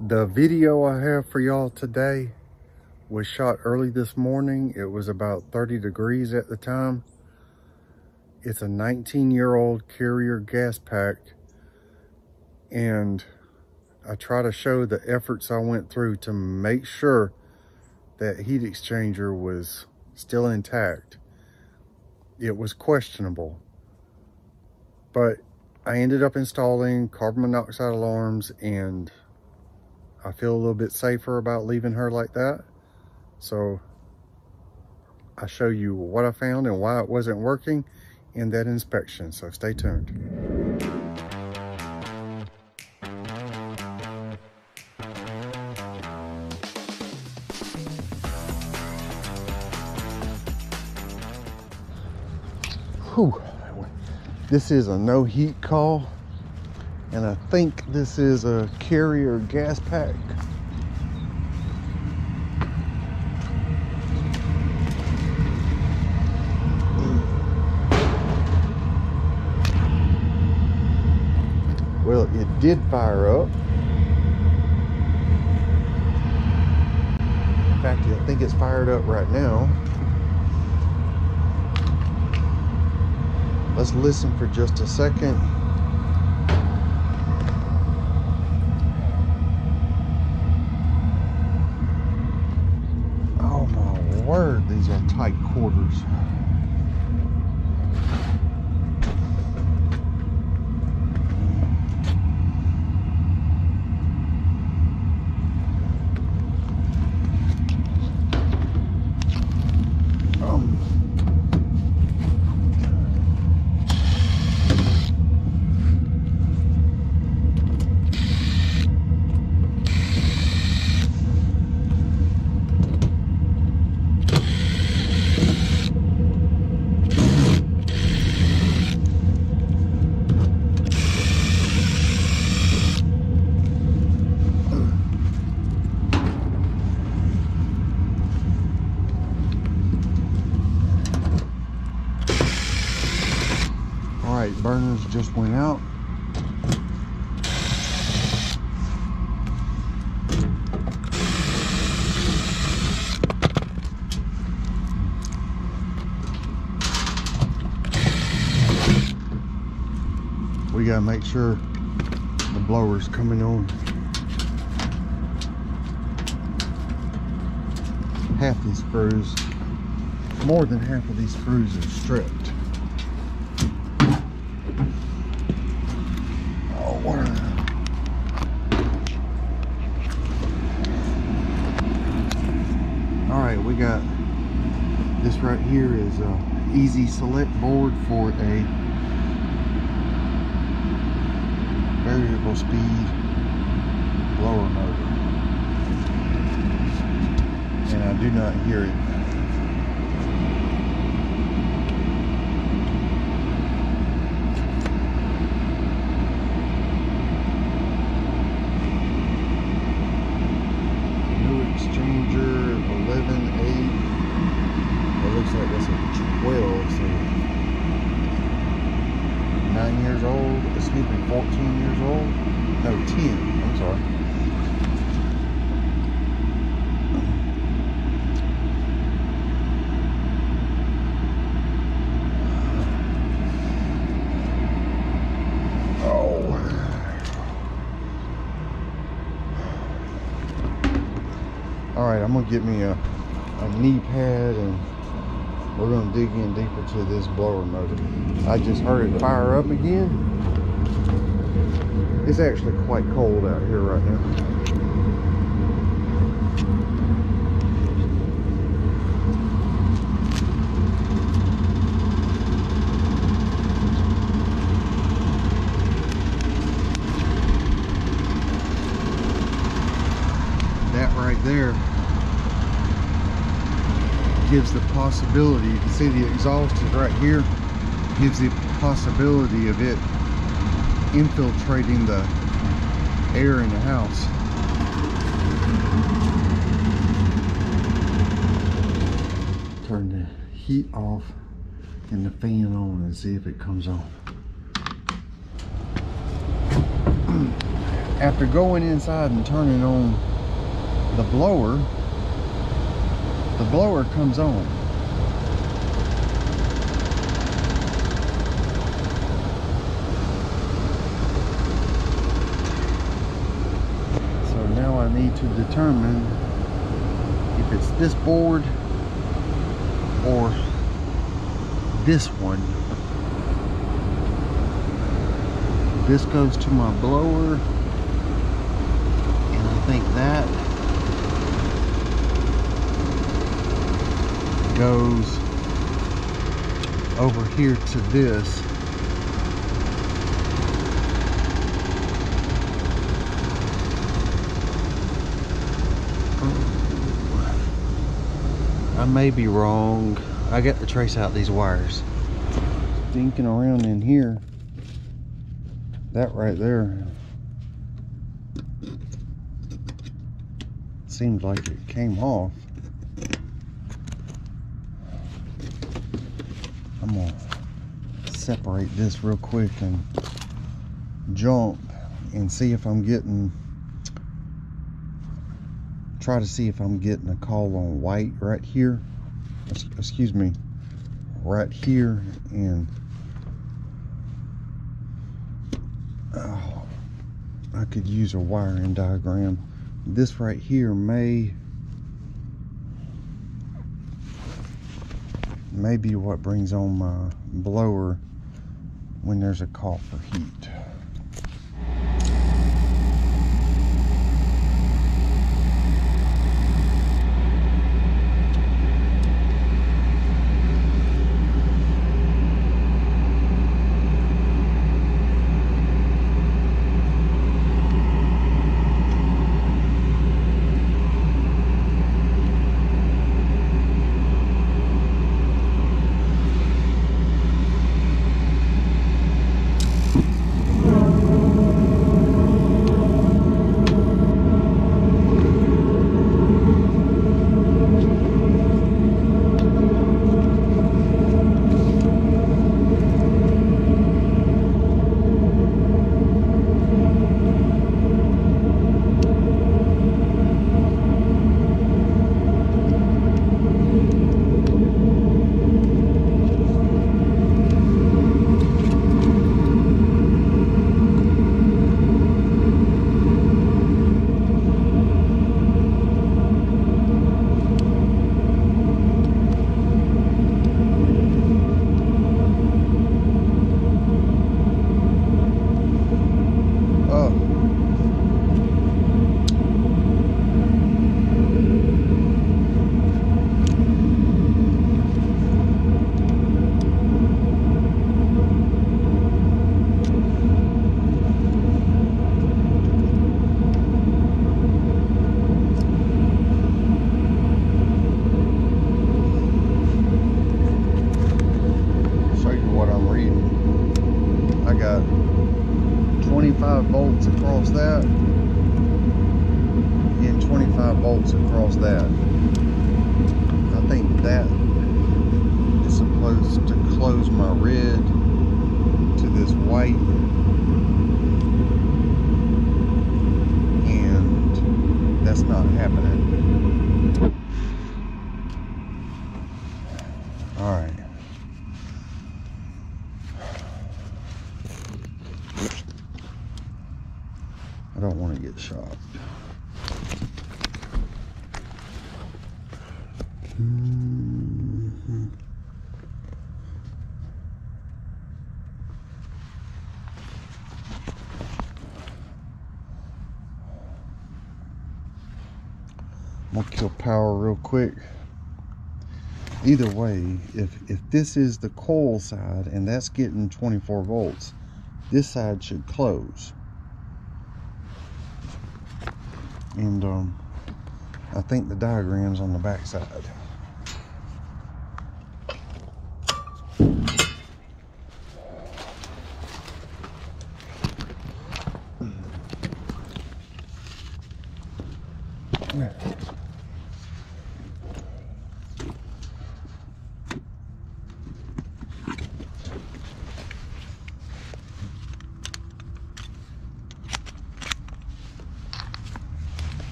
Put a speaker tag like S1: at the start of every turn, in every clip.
S1: The video I have for y'all today was shot early this morning. It was about 30 degrees at the time. It's a 19 year old carrier gas pack and I try to show the efforts I went through to make sure that heat exchanger was still intact. It was questionable, but I ended up installing carbon monoxide alarms and I feel a little bit safer about leaving her like that. So I show you what I found and why it wasn't working in that inspection. So stay tuned. Whew. This is a no heat call and I think this is a carrier gas pack. Well, it did fire up. In fact, I think it's fired up right now. Let's listen for just a second. Oh my word, these are tight quarters. Um, All right, burners just went out. We gotta make sure the blower's coming on. Half these screws, more than half of these screws are stripped. Oh, are All right, we got this right here is a easy select board for a variable speed blower motor. And I do not hear it. New exchanger 11 8. It looks like that's a 12, so 9 years old, excuse me, 14 years old. No, 10, I'm sorry. All right, I'm gonna get me a, a knee pad and we're gonna dig in deeper to this blower motor. I just heard it fire up again. It's actually quite cold out here right now. That right there gives the possibility, you can see the exhaust is right here, gives the possibility of it infiltrating the air in the house. Turn the heat off and the fan on and see if it comes on. after going inside and turning on the blower, blower comes on. So now I need to determine if it's this board or this one this goes to my blower and I think that goes over here to this. I may be wrong. I got to trace out these wires. Thinking around in here. That right there. Seems like it came off. I'm gonna separate this real quick and jump and see if I'm getting try to see if I'm getting a call on white right here excuse me right here and oh, I could use a wiring diagram. This right here may may be what brings on my blower when there's a call for heat. I got 25 volts across that and 25 volts across that. I think that is supposed to close my red to this white. And that's not happening. Power real quick. Either way if if this is the coil side and that's getting 24 volts this side should close. And um, I think the diagram's on the back side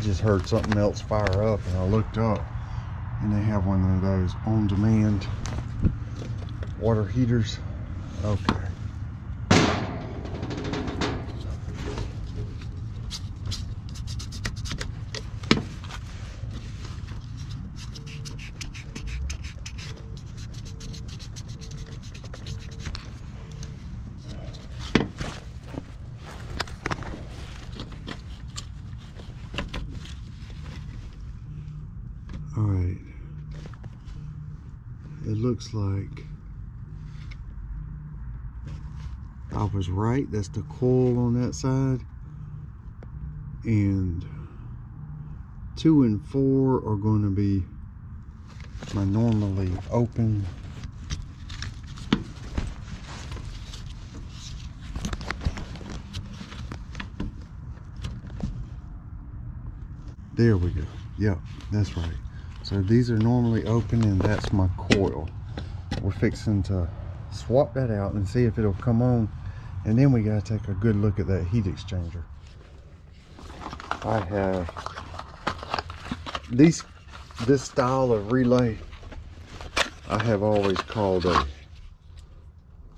S1: just heard something else fire up and I looked up and they have one of those on-demand water heaters. Okay. All right. It looks like I was right. That's the coil on that side. And two and four are going to be my normally open There we go. Yep, that's right. So these are normally open and that's my coil. We're fixing to swap that out and see if it'll come on. And then we gotta take a good look at that heat exchanger. I have these this style of relay I have always called a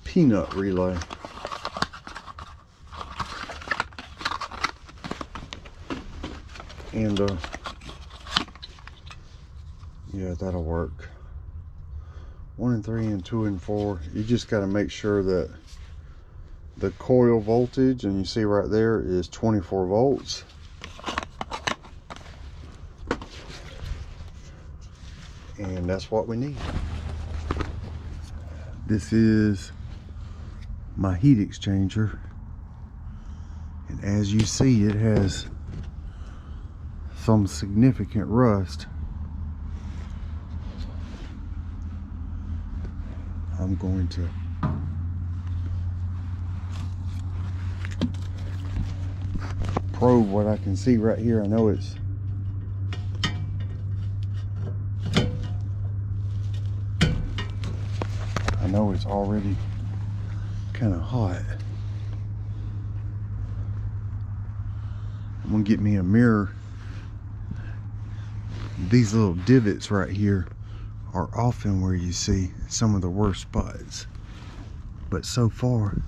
S1: peanut relay. And uh yeah, that'll work. One and three and two and four. You just got to make sure that the coil voltage, and you see right there, is 24 volts. And that's what we need. This is my heat exchanger. And as you see, it has some significant rust. I'm going to probe what I can see right here. I know it's I know it's already kind of hot. I'm gonna get me a mirror. These little divots right here are often where you see some of the worst spots. But so far,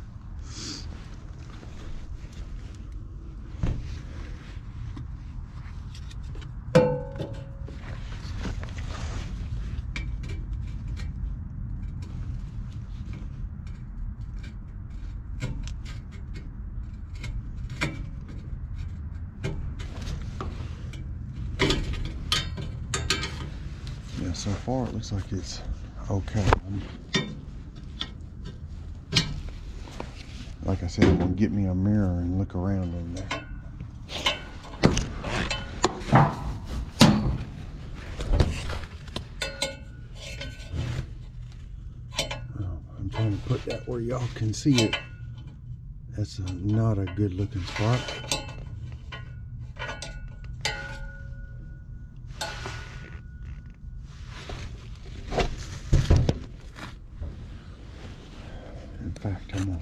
S1: yeah, so far it looks like it's okay. Like I said, I'm gonna get me a mirror and look around in there. Oh, I'm trying to put that where y'all can see it. That's a, not a good looking spot. In fact, I'm gonna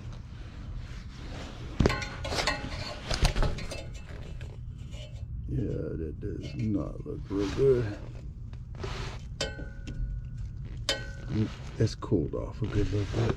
S1: Yeah, that does not look real good. It's cooled off a good little bit.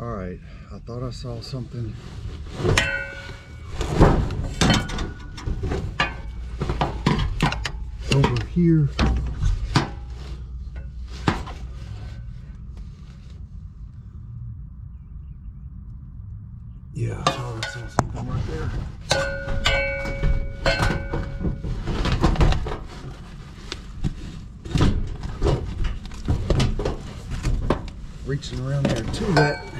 S1: All right, I thought I saw something. Over here. Yeah, I saw something right there. Reaching around there to that.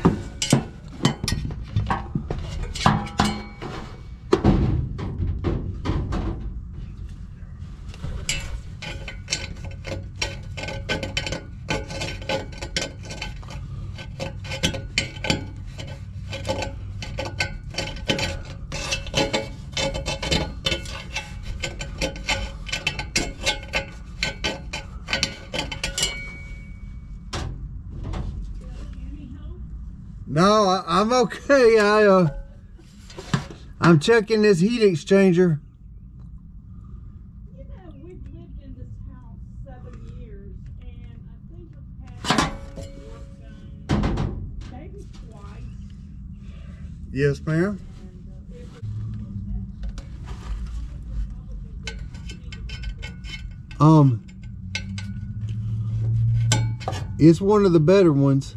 S1: I'm checking this heat exchanger.
S2: You know, we've lived in this house seven years, and I think I've had work done maybe twice.
S1: Yes, ma'am.
S2: And it was,
S1: Um, it's one of the better ones.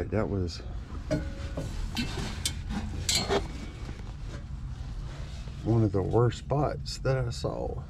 S1: Right, that was one of the worst spots that I saw.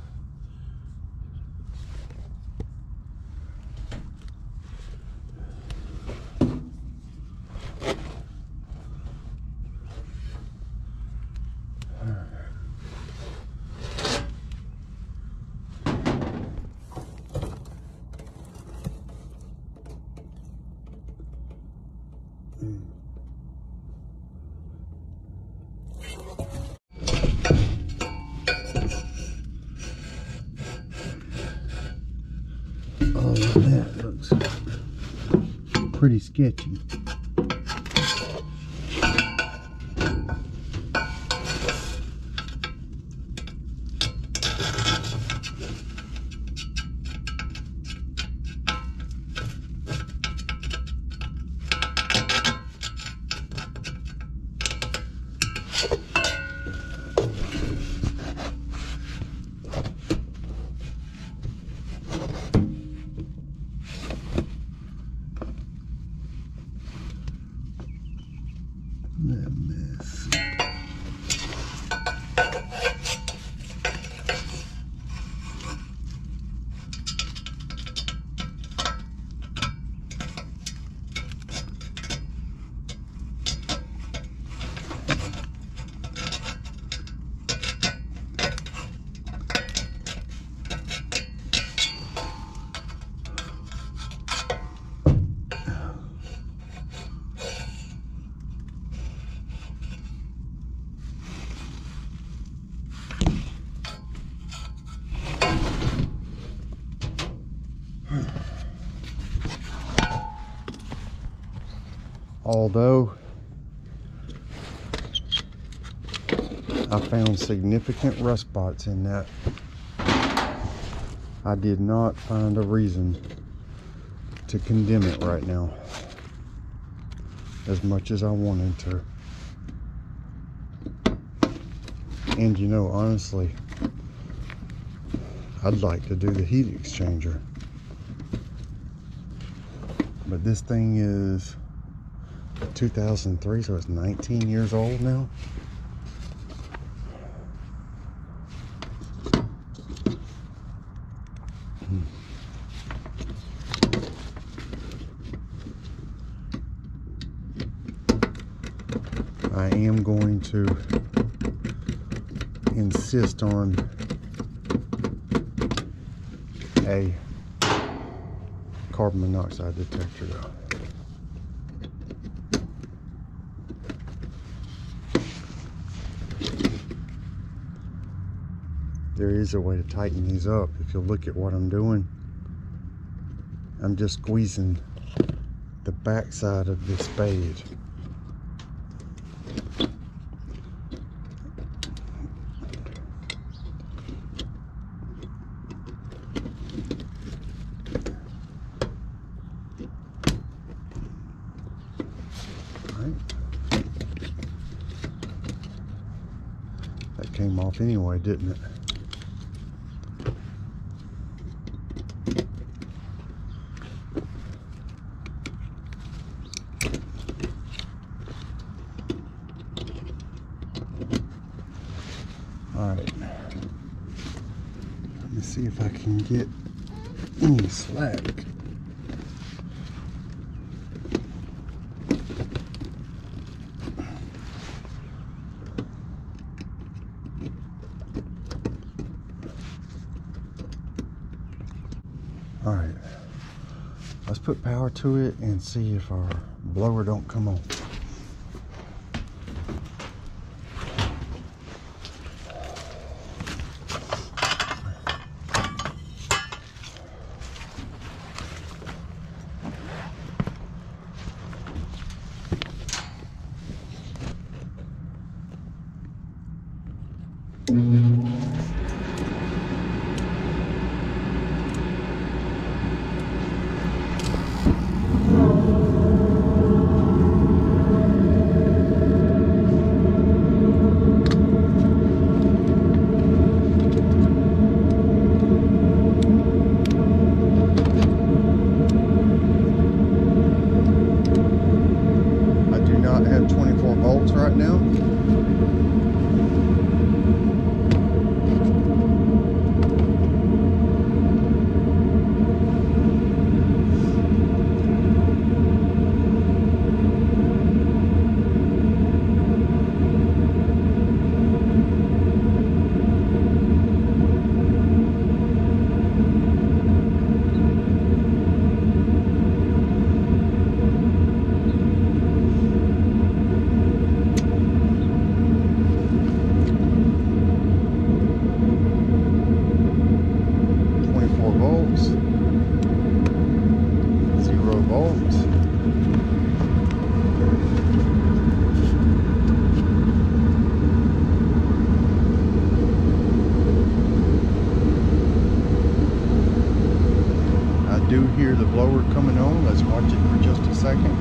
S1: sketching. Although I found significant rust spots in that, I did not find a reason to condemn it right now as much as I wanted to. And you know, honestly, I'd like to do the heat exchanger. But this thing is 2003, so it's 19 years old now. Hmm. I am going to insist on a carbon monoxide detector though. there way to tighten these up if you look at what I'm doing. I'm just squeezing the back side of this spade That came off anyway, didn't it? get any slack. All right, let's put power to it and see if our blower don't come on. The blower coming on. Let's watch it for just a second.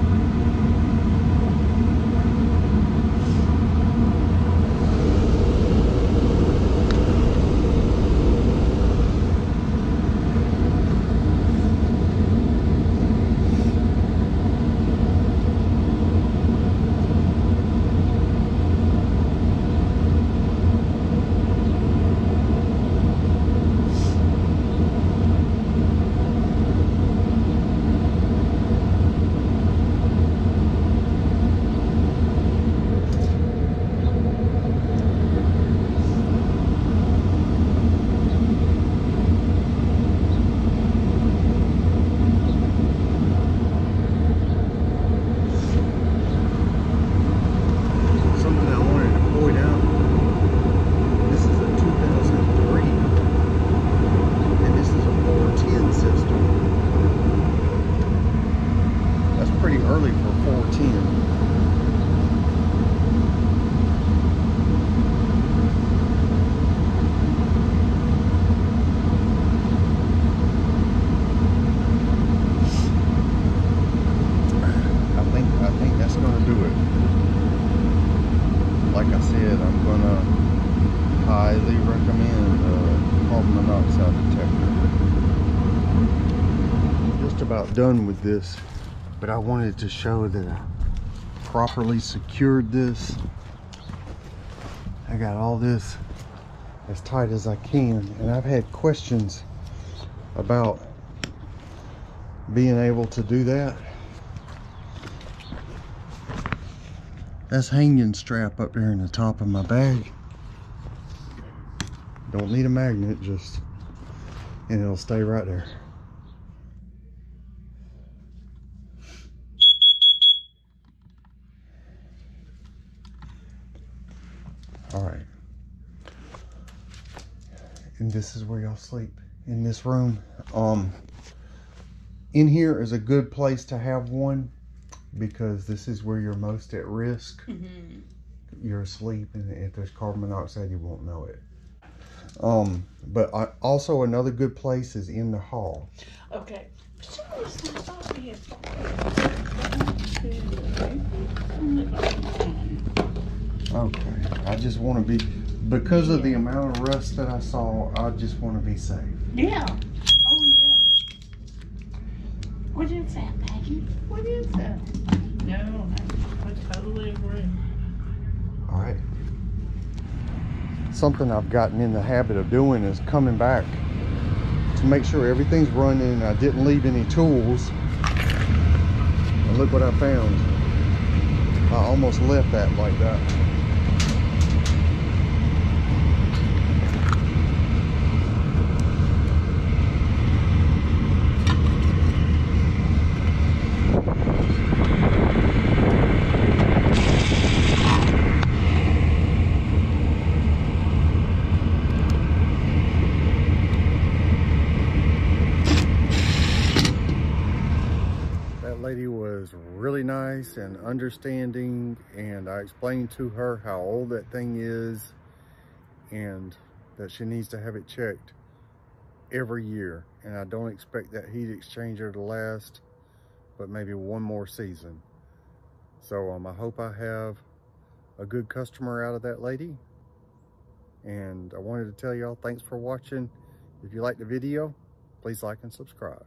S1: Something I wanted to point out. This is a 2003, and this is a 410 system. That's pretty early for 410. I think I think that's gonna do it like I said, I'm gonna highly recommend uh, carbon monoxide detector. Just about done with this, but I wanted to show that I properly secured this. I got all this as tight as I can, and I've had questions about being able to do that. That's hanging strap up there in the top of my bag. Don't need a magnet, just, and it'll stay right there. All right. And this is where y'all sleep, in this room. Um, in here is a good place to have one because this is where you're most at risk.
S2: Mm-hmm.
S1: You're asleep, and if there's carbon monoxide, you won't know it. Um, but I, also another good place is in the hall.
S2: Okay. Seriously, stop being- One, two, three.
S1: Okay, I just want to be because of the amount of rust that I saw. I just want to be safe.
S2: Yeah. Oh, yeah. What is that, Maggie? What is that? No, I, I totally agree.
S1: All right. Something I've gotten in the habit of doing is coming back to make sure everything's running and I didn't leave any tools. And look what I found. I almost left that like that. Really nice and understanding and I explained to her how old that thing is and that she needs to have it checked every year. And I don't expect that heat exchanger to last but maybe one more season. So um, I hope I have a good customer out of that lady. And I wanted to tell y'all thanks for watching. If you like the video please like and subscribe